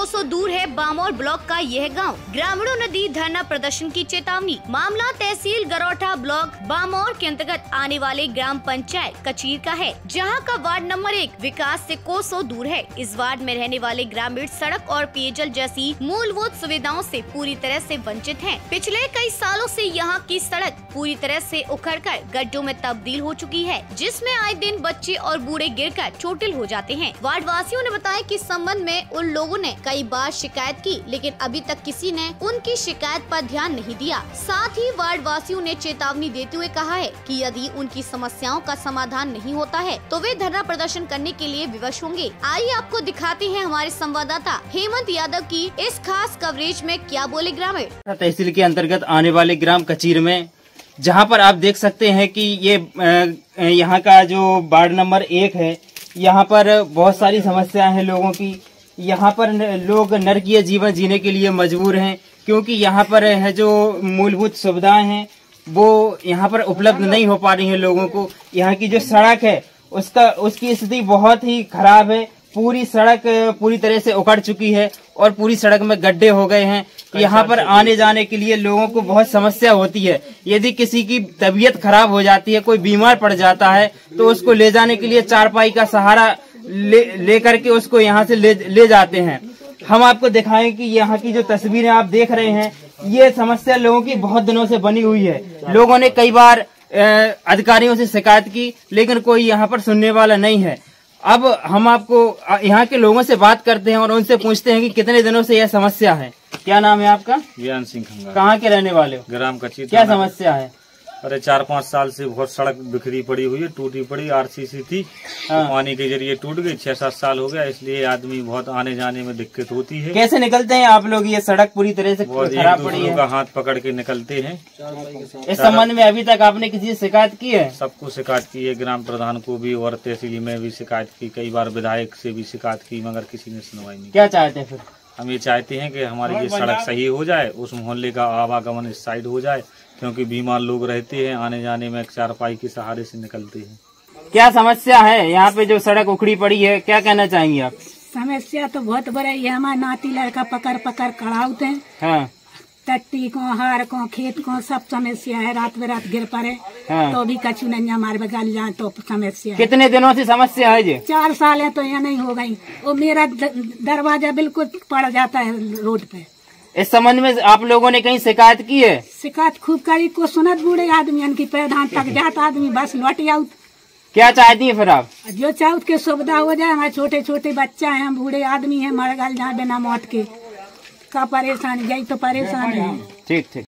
कोसों दूर है बामौर ब्लॉक का यह गाँव। ग्रामीणों ने दी धरना प्रदर्शन की चेतावनी मामला तहसील गरौठा ब्लॉक बामौर के अंतर्गत आने वाले ग्राम पंचायत कचीर का है, जहाँ का वार्ड नंबर एक विकास से कोसों दूर है इस वार्ड में रहने वाले ग्रामीण सड़क और पेयजल जैसी मूलभूत सुविधाओं से पूरी तरह से वंचित हैं। पिछले कई सालों से यहाँ की सड़क पूरी तरह से उखड़कर गड्ढों में तब्दील हो चुकी है, जिसमें आए दिन बच्चे और बूढ़े गिरकर चोटिल हो जाते हैं वार्ड वासियों ने बताया कि संबंध में उन लोगों ने कई बार शिकायत की, लेकिन अभी तक किसी ने उनकी शिकायत पर ध्यान नहीं दिया। साथ ही वार्ड वासियों ने चेतावनी देते हुए कहा है कि यदि उनकी समस्याओं का समाधान नहीं होता है तो वे धरना प्रदर्शन करने के लिए विवश होंगे। आइए आपको दिखाते हैं हमारे संवाददाता हेमंत यादव की इस खास कवरेज में क्या बोले ग्रामीण। तहसील के अंतर्गत आने वाले ग्राम कचीर में, जहाँ पर आप देख सकते हैं कि ये यहाँ का जो वार्ड नंबर एक है, यहाँ पर बहुत सारी समस्याएँ हैं लोगों की। यहाँ पर लोग नरकीय जीवन जीने के लिए मजबूर हैं क्योंकि यहाँ पर है जो मूलभूत सुविधाएँ हैं वो यहाँ पर उपलब्ध नहीं हो पा रही हैं लोगों को। यहाँ की जो सड़क है उसका उसकी स्थिति बहुत ही खराब है। पूरी सड़क पूरी तरह से उखड़ चुकी है और पूरी सड़क में गड्ढे हो गए हैं। यहाँ पर आने जाने के लिए लोगों को बहुत समस्या होती है। यदि किसी की तबीयत खराब हो जाती है कोई बीमार पड़ जाता है तो उसको ले जाने के लिए चारपाई का सहारा ले लेकर के उसको यहाँ से ले ले जाते हैं। हम आपको दिखाएँ कि यहाँ की जो तस्वीरें आप देख रहे हैं ये समस्या लोगों की बहुत दिनों से बनी हुई है। लोगों ने कई बार अधिकारियों से शिकायत की लेकिन कोई यहाँ पर सुनने वाला नहीं है। अब हम आपको यहाँ के लोगों से बात करते हैं और उनसे पूछते हैं कि कितने दिनों से यह समस्या है। क्या नाम है आपका? ज्ञान सिंह कहाँ के रहने वाले हो? ग्राम कच्ची क्या समस्या है? अरे चार पाँच साल से बहुत सड़क बिखरी पड़ी हुई है टूटी पड़ी आरसीसी थी। हाँ। पानी के ज़रिए टूट गई छह सात साल हो गया इसलिए आदमी बहुत आने जाने में दिक्कत होती है। कैसे निकलते हैं आप लोग? ये सड़क पूरी तरह से खराब पड़ी है। का हाथ पकड़ के निकलते हैं। इस संबंध में अभी तक आपने किसी से शिकायत की है? सबको शिकायत की है ग्राम प्रधान को भी और तहसील में भी शिकायत की कई बार विधायक से भी शिकायत की मगर किसी ने सुनवाई नहीं क्या चाहते हैं फिर? हम ये चाहते हैं कि हमारी ये सड़क सही हो जाए उस मोहल्ले का आवागमन इस साइड हो जाए क्योंकि बीमार लोग रहते हैं आने जाने में चारपाई के सहारे से निकलते हैं। क्या समस्या है? यहाँ पे जो सड़क उखड़ी पड़ी है क्या कहना चाहेंगे आप? समस्या तो बहुत बड़ा है। हमारे नाती लड़का पकड़ पकड़ कड़ाउते हैं। हाँ। टट्टी को हार को खेत को सब समस्या है। रात बेरात गिर पड़े। हाँ। तो भी कछु नहीं हमारे बगल जाए तो समस्या कितने दिनों से समस्या है जी? चार साल है तो यहाँ नहीं हो गई। वो मेरा दरवाज़ा बिल्कुल पड़ जाता है रोड पे। इस संबंध में आप लोगों ने कहीं शिकायत की है? शिकायत खूब करी को सुनत बूढ़े आदमी की पैदान तक जाता आदमी बस लौट आउट। क्या चाहती है फिर आप? जो चाउत के सुविधा हो जाए हमारे छोटे छोटे बच्चा है हम बूढ़े आदमी है मर गल जहाँ बिना मौत के। का परेशानी यही तो परेशानी है। ठीक ठीक।